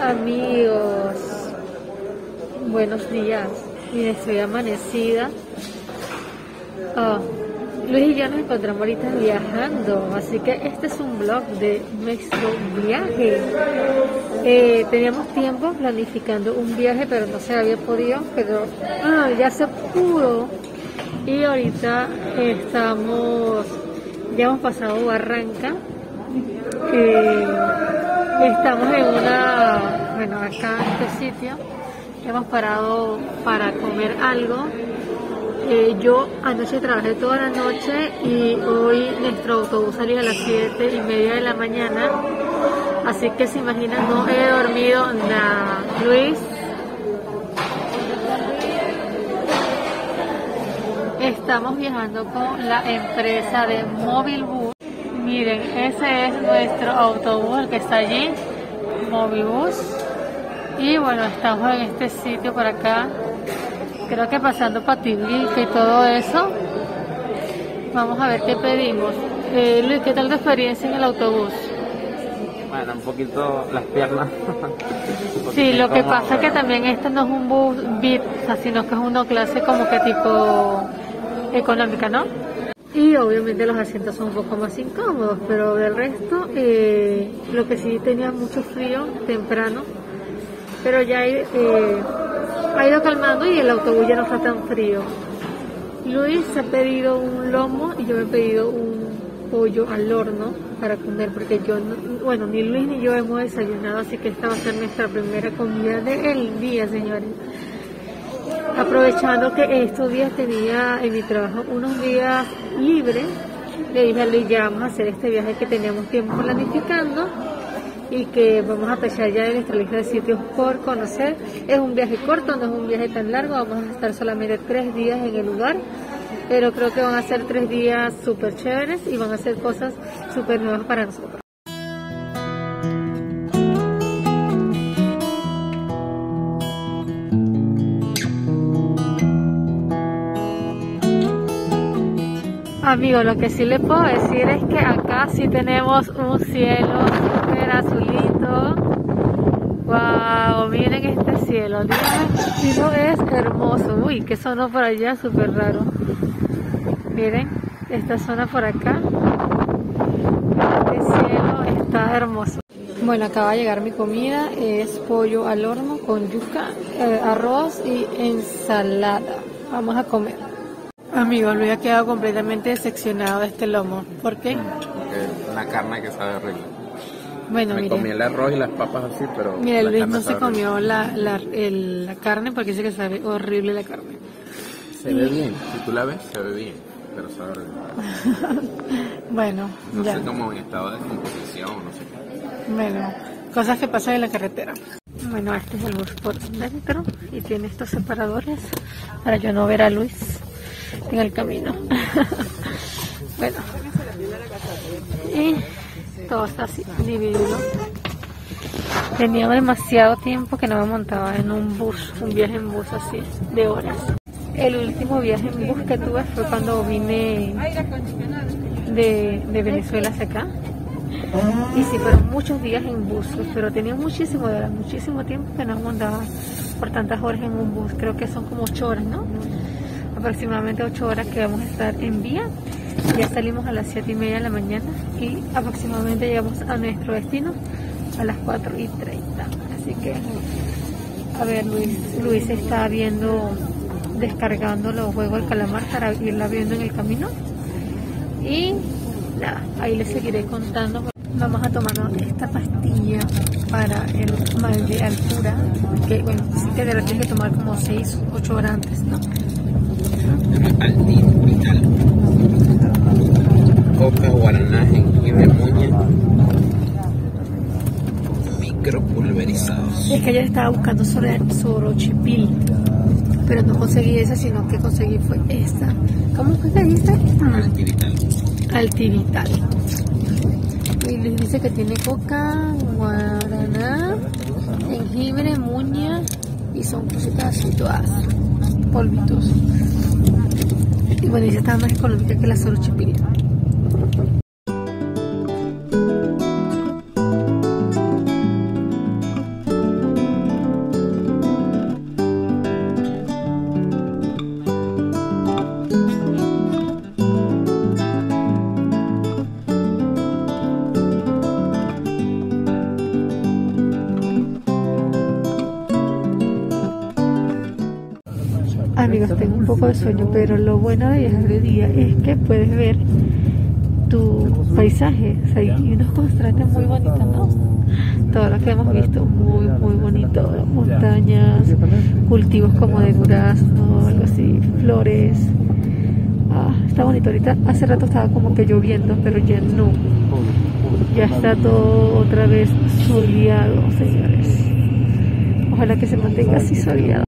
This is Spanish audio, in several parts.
Amigos, buenos días. Mire, estoy amanecida. Ah, Luis y yo nos encontramos ahorita viajando, así que este es un vlog de nuestro viaje. Eh, teníamos tiempo planificando un viaje, pero no se había podido, pero ah, ya se pudo. Y ahorita estamos, ya hemos pasado Barranca. Eh, estamos en una, bueno, acá en este sitio. Hemos parado para comer algo. Eh, yo anoche trabajé toda la noche y hoy nuestro autobús salió a las 7 y media de la mañana. Así que se imaginan, no he dormido nada. Luis. Estamos viajando con la empresa de Mobile Bus. Miren, ese es nuestro autobús, el que está allí, Bus Y bueno, estamos en este sitio por acá, creo que pasando Patiblica y todo eso. Vamos a ver qué pedimos. Eh, Luis, ¿qué tal tu experiencia en el autobús? Bueno, un poquito las piernas. sí, lo que pasa es que también este no es un bus VIP, sino que es una clase como que tipo económica, ¿no? Y obviamente los asientos son un poco más incómodos, pero del resto, eh, lo que sí tenía mucho frío temprano, pero ya eh, ha ido calmando y el autobús ya no está tan frío. Luis ha pedido un lomo y yo me he pedido un pollo al horno para comer porque yo, bueno, ni Luis ni yo hemos desayunado, así que esta va a ser nuestra primera comida del día, señores. Aprovechando que estos días tenía en mi trabajo unos días libres, le dije a Luis, ya vamos a hacer este viaje que teníamos tiempo planificando y que vamos a empezar ya en nuestra lista de sitios por conocer. Es un viaje corto, no es un viaje tan largo, vamos a estar solamente tres días en el lugar, pero creo que van a ser tres días súper chéveres y van a ser cosas súper nuevas para nosotros. Amigo, lo que sí le puedo decir es que acá sí tenemos un cielo súper azulito. Wow, miren este cielo. El cielo es hermoso. Uy, que sonó por allá súper raro. Miren, esta zona por acá. Este cielo está hermoso. Bueno, acaba de llegar mi comida. Es pollo al horno con yuca, eh, arroz y ensalada. Vamos a comer. Amigo, Luis ha quedado completamente decepcionado de este lomo. ¿Por qué? Porque la carne que sabe horrible. Bueno, Me comí el arroz y las papas así, pero. Mira, Luis no se comió la, la, la, carne porque dice que sabe horrible la carne. Se ve bien, si tú la ves, se ve bien, pero sabe horrible. bueno, no ya. sé cómo en estado de descomposición, no sé. Bueno, cosas que pasan en la carretera. Bueno, este es el bus por dentro y tiene estos separadores para yo no ver a Luis en el camino. bueno, y todo está así dividido. Tenía demasiado tiempo que no me montaba en un bus, un viaje en bus así, de horas. El último viaje en bus que tuve fue cuando vine de, de Venezuela hacia acá. Y sí, fueron muchos días en bus, pero tenía muchísimo, muchísimo tiempo que no montaba por tantas horas en un bus. Creo que son como ocho horas, ¿no? Aproximadamente 8 horas que vamos a estar en vía. Ya salimos a las 7 y media de la mañana y aproximadamente llegamos a nuestro destino a las 4 y 30. Así que, a ver, Luis, Luis está viendo, descargando los juegos del calamar para irla viendo en el camino. Y nada, ahí les seguiré contando. Vamos a tomar esta pastilla para el mal de altura, que bueno, sí repente hay que tomar como 6, 8 horas antes, ¿no? Vital. Coca, guaraná, jengibre, muña. Micropulverizados. Es que yo estaba buscando sobre sorochipil, pero no conseguí esa, sino que conseguí fue esta. ¿Cómo fue que dice? Altivital. Altivital. Y les dice que tiene coca, guaraná, jengibre, muña y son cositas así todas polvitos. Y bueno, dice está más económica que la sorochipil. Amigos, tengo un poco de sueño, pero lo bueno de viajar de día es que puedes ver tu paisaje. O hay unos contrastes muy bonitos, ¿no? Todo lo que hemos visto, muy, muy bonito. Montañas, cultivos como de durazno, algo así, flores. Ah, está bonito. Ahorita hace rato estaba como que lloviendo, pero ya no. Ya está todo otra vez soleado, señores. Ojalá que se mantenga así soleado.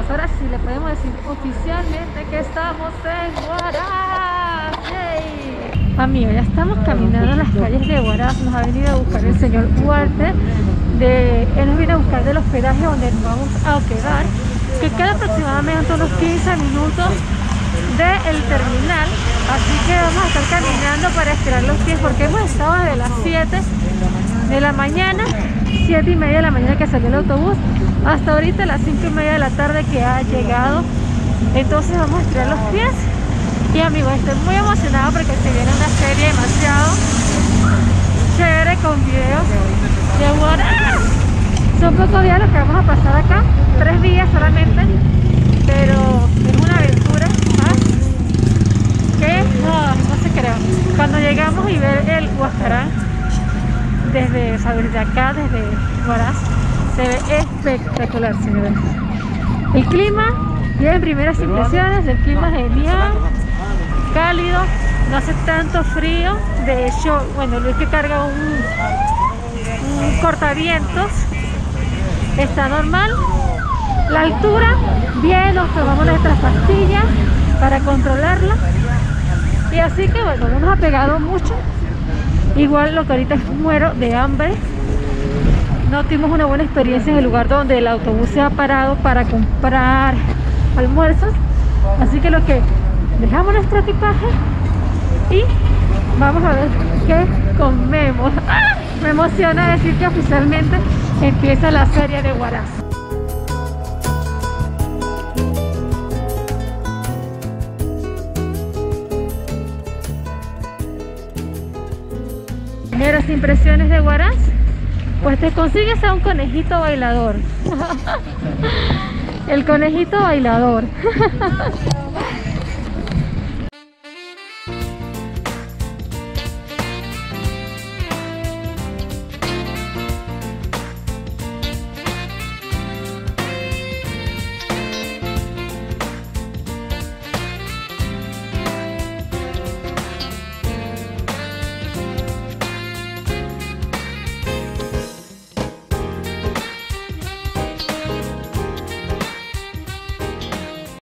Amigos, ahora sí le podemos decir oficialmente que estamos en Huaraz. ¡Yay! Amigos, ya estamos caminando en las calles de Huaraz. Nos ha venido a buscar el señor Huarte. De, él nos viene a buscar del hospedaje donde nos vamos a quedar. Que queda aproximadamente unos 15 minutos del terminal. Así que vamos a estar caminando para estirar los pies porque hemos estado desde las 7 de la mañana, 7 y media de la mañana que salió el autobús, hasta ahorita las 5 y media de la tarde que ha llegado. Entonces vamos a estirar los pies. Y amigos, estoy muy emocionada porque se viene una serie demasiado chévere con videos de Huaraz. Son pocos días los que vamos a pasar acá, tres días solamente, pero es una aventura ¿ah? que no, no se crea. Cuando llegamos y ver el Huascarán, desde, o sea, desde acá, desde Huaraz, se ve espectacular, señores. El clima, ya en primeras impresiones, el clima es genial, cálido, no hace tanto frío. De hecho, bueno, Luis que carga un, un cortavientos, está normal. La altura, bien, nos tomamos nuestras pastillas para controlarla. Y así que bueno, no nos ha pegado mucho. Igual lo que ahorita es muero de hambre. No tuvimos una buena experiencia en el lugar donde el autobús se ha parado para comprar almuerzos. Así que lo que dejamos nuestro equipaje y vamos a ver qué comemos. ¡Ah! Me emociona decir que oficialmente empieza la feria de Huaraz. Primeras impresiones de Huaraz, pues te consigues a un conejito bailador. El conejito bailador.